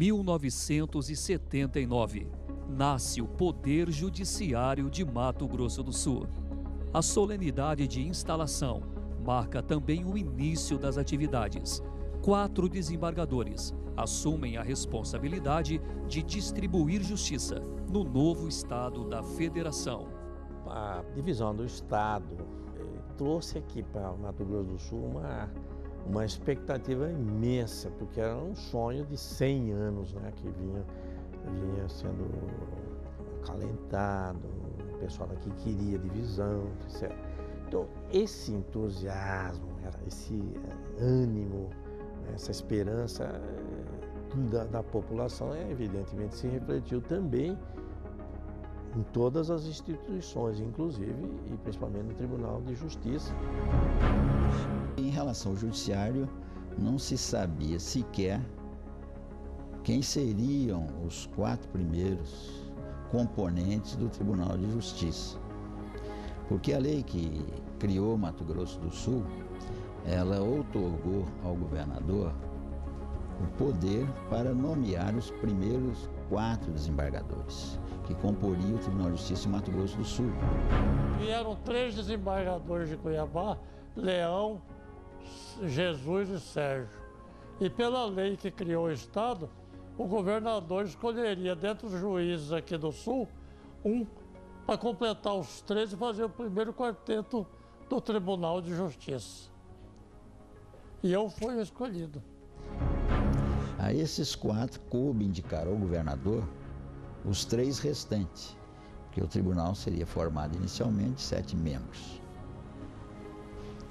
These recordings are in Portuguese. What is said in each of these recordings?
1979. Nasce o Poder Judiciário de Mato Grosso do Sul. A solenidade de instalação marca também o início das atividades. Quatro desembargadores assumem a responsabilidade de distribuir justiça no novo estado da federação. A divisão do estado eh, trouxe aqui para Mato Grosso do Sul uma uma expectativa imensa, porque era um sonho de 100 anos né, que vinha, vinha sendo acalentado, o pessoal daqui queria divisão, etc. Então, esse entusiasmo, esse eh, ânimo, essa esperança eh, da, da população, evidentemente, se refletiu também em todas as instituições, inclusive e principalmente no Tribunal de Justiça. Em relação ao judiciário, não se sabia sequer quem seriam os quatro primeiros componentes do Tribunal de Justiça. Porque a lei que criou Mato Grosso do Sul, ela outorgou ao governador o poder para nomear os primeiros quatro desembargadores que comporiam o Tribunal de Justiça em Mato Grosso do Sul. Vieram três desembargadores de Cuiabá, Leão, Jesus e Sérgio. E pela lei que criou o Estado, o governador escolheria dentre os juízes aqui do Sul um para completar os três e fazer o primeiro quarteto do Tribunal de Justiça. E eu fui escolhido. A esses quatro coube indicar ao governador os três restantes, porque o tribunal seria formado inicialmente de sete membros.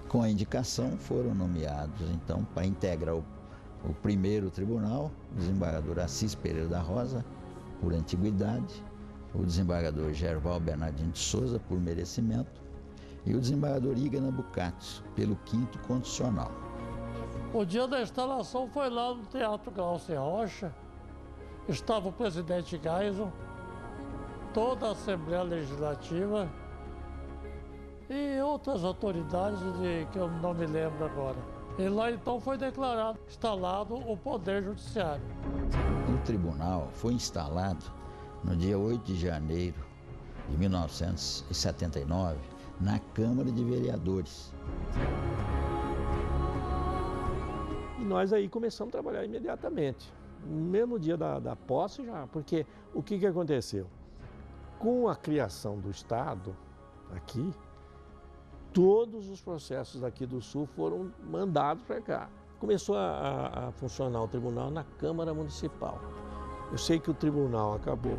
Com a indicação, foram nomeados, então, para integrar o, o primeiro tribunal, o desembargador Assis Pereira da Rosa, por antiguidade, o desembargador Gerval Bernardino de Souza, por merecimento, e o desembargador Igana Bucatos, pelo quinto condicional. O dia da instalação foi lá no Teatro Glaucia Rocha. Estava o presidente Geisel, toda a Assembleia Legislativa, e outras autoridades de, que eu não me lembro agora. E lá então foi declarado instalado o Poder Judiciário. O tribunal foi instalado no dia 8 de janeiro de 1979 na Câmara de Vereadores. Nós aí começamos a trabalhar imediatamente, no mesmo dia da, da posse já, porque o que, que aconteceu? Com a criação do Estado aqui, todos os processos aqui do Sul foram mandados para cá. Começou a, a, funcionar o tribunal na Câmara Municipal. Eu sei que o tribunal acabou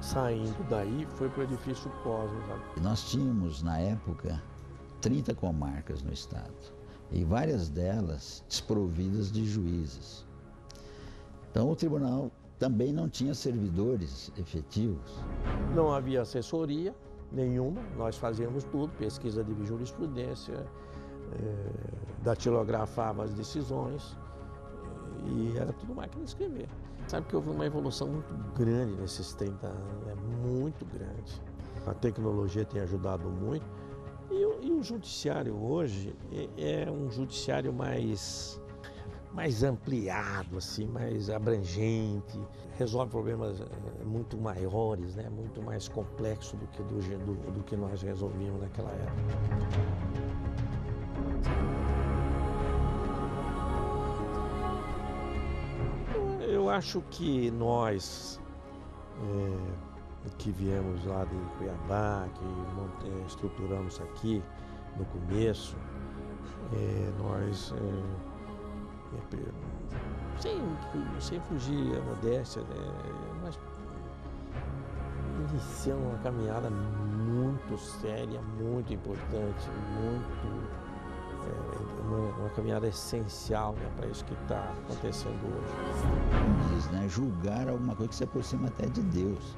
saindo daí, foi para o edifício Cosmos. Nós tínhamos, na época, 30 comarcas no estado e várias delas desprovidas de juízes. Então o tribunal também não tinha servidores efetivos. Não havia assessoria, nenhuma, nós fazíamos tudo, pesquisa de jurisprudência, é, datilografava as decisões e era tudo máquina de escrever. Sabe que houve uma evolução muito grande nesses 30 anos, é muito grande. A tecnologia tem ajudado muito e, e o judiciário hoje é, é um judiciário mais mais ampliado, assim, mais abrangente, resolve problemas eh, muito maiores, né? muito mais complexo do que, do, do, do que nós resolvíamos naquela época. Eu acho que nós é, que viemos lá de Cuiabá, que estruturamos aqui no começo, é, nós é, sem, sem fugir a modéstia, né? mas iniciando uma caminhada muito séria, muito importante, muito é, uma, uma, caminhada essencial né, para isso que está acontecendo hoje. Diz, né? Julgar alguma coisa que se aproxima até de Deus,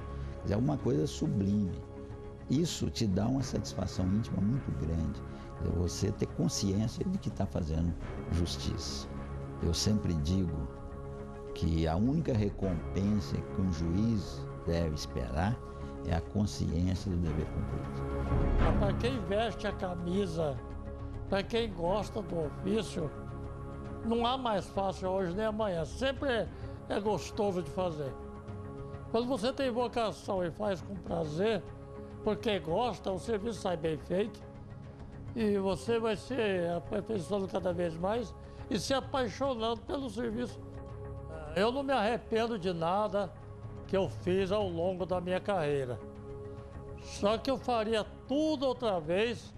é alguma coisa sublime. Isso te dá uma satisfação íntima muito grande. Você ter consciência de que está fazendo justiça. Eu sempre digo que a única recompensa que um juiz deve esperar é a consciência do dever cumprido. Para quem veste a camisa, para quem gosta do ofício, não há mais fácil hoje nem amanhã. Sempre é, é gostoso de fazer. Quando você tem vocação e faz com prazer, porque gosta, o serviço sai bem feito e você vai se aperfeiçoando cada vez mais e se apaixonando pelo serviço. Eu não me arrependo de nada que eu fiz ao longo da minha carreira. Só que eu faria tudo outra vez,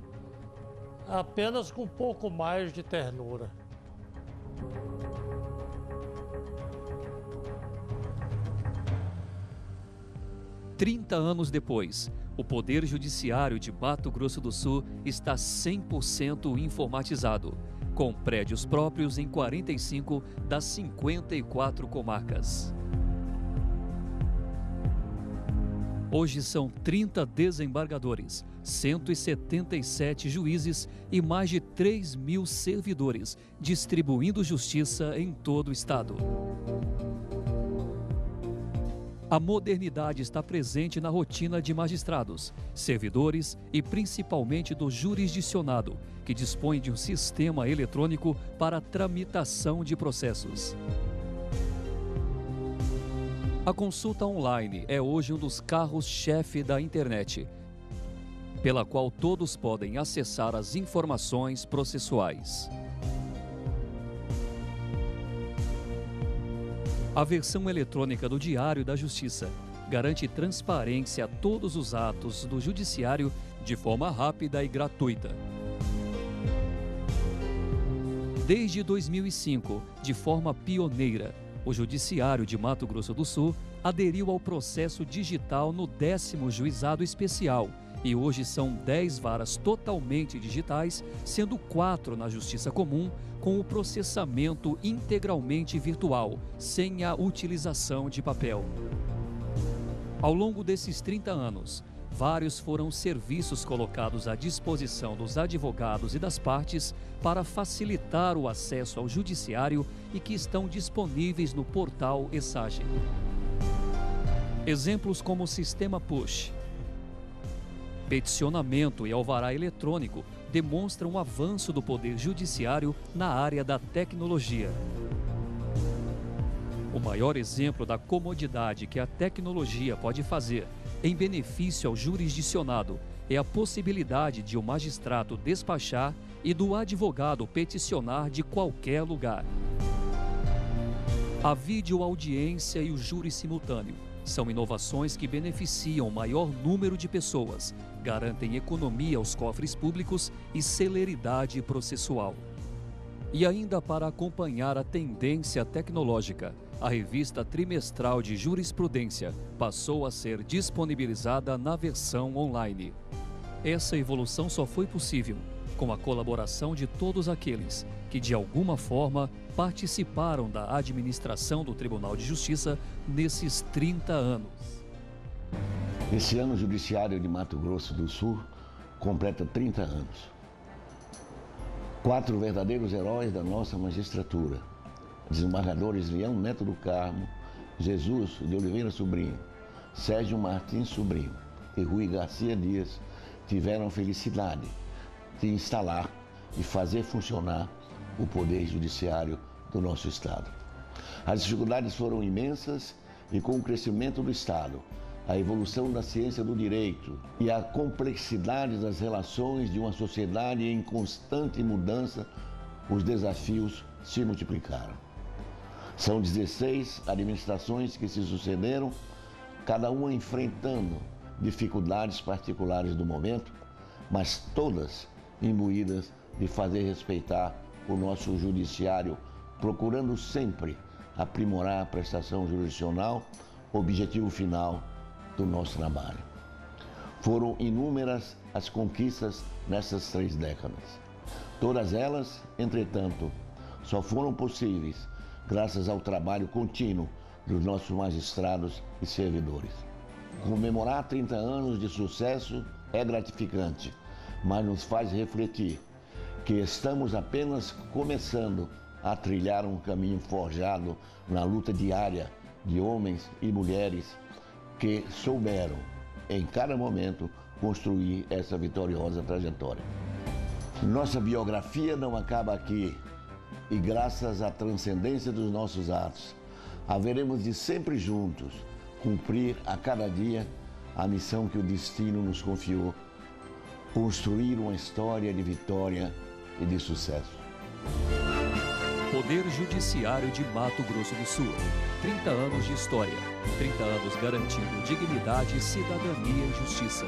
apenas com um pouco mais de ternura. Trinta anos depois, o Poder Judiciário de Mato Grosso do Sul está 100% informatizado, com prédios próprios em 45 das 54 comarcas. Hoje são 30 desembargadores, 177 juízes e mais de 3 mil servidores, distribuindo justiça em todo o estado. A modernidade está presente na rotina de magistrados, servidores e principalmente do jurisdicionado, que dispõe de um sistema eletrônico para tramitação de processos. A consulta online é hoje um dos carros-chefe da internet, pela qual todos podem acessar as informações processuais. A versão eletrônica do Diário da Justiça garante transparência a todos os atos do Judiciário de forma rápida e gratuita. Desde 2005, de forma pioneira, o Judiciário de Mato Grosso do Sul aderiu ao processo digital no décimo Juizado Especial e hoje são 10 varas totalmente digitais, sendo quatro na Justiça Comum, com o processamento integralmente virtual, sem a utilização de papel. Ao longo desses 30 anos, vários foram serviços colocados à disposição dos advogados e das partes para facilitar o acesso ao judiciário e que estão disponíveis no portal ESAGE. Exemplos como o sistema Push, peticionamento e alvará eletrônico demonstram o avanço do poder judiciário na área da tecnologia. O maior exemplo da comodidade que a tecnologia pode fazer em benefício ao jurisdicionado é a possibilidade de o um magistrado despachar e do advogado peticionar de qualquer lugar. A videoaudiência e o júri simultâneo são inovações que beneficiam o maior número de pessoas, garantem economia aos cofres públicos e celeridade processual. E ainda para acompanhar a tendência tecnológica, a revista trimestral de jurisprudência passou a ser disponibilizada na versão online. Essa evolução só foi possível com a colaboração de todos aqueles que, de alguma forma, participaram da administração do Tribunal de Justiça nesses 30 anos. Esse ano, o Judiciário de Mato Grosso do Sul completa 30 anos. Quatro verdadeiros heróis da nossa magistratura: desembargadores Leão Neto do Carmo, Jesus de Oliveira Sobrinho, Sérgio Martins Sobrinho e Rui Garcia Dias tiveram felicidade de instalar e fazer funcionar o poder judiciário do nosso Estado. As dificuldades foram imensas e com o crescimento do Estado, a evolução da ciência do direito e a complexidade das relações de uma sociedade em constante mudança, os desafios se multiplicaram. São 16 administrações que se sucederam, cada uma enfrentando dificuldades particulares do momento, mas todas imbuídas de fazer respeitar o nosso judiciário procurando sempre aprimorar a prestação jurisdicional, objetivo final do nosso trabalho. Foram inúmeras as conquistas nessas três décadas. Todas elas, entretanto, só foram possíveis graças ao trabalho contínuo dos nossos magistrados e servidores. Comemorar 30 anos de sucesso é gratificante, mas nos faz refletir que estamos apenas começando a trilhar um caminho forjado na luta diária de homens e mulheres que souberam, em cada momento, construir essa vitoriosa trajetória. Nossa biografia não acaba aqui e, graças à transcendência dos nossos atos, haveremos de sempre juntos cumprir a cada dia a missão que o destino nos confiou construir uma história de vitória e de sucesso. Poder Judiciário de Mato Grosso do Sul. 30 anos de história. 30 anos garantindo dignidade, cidadania e justiça.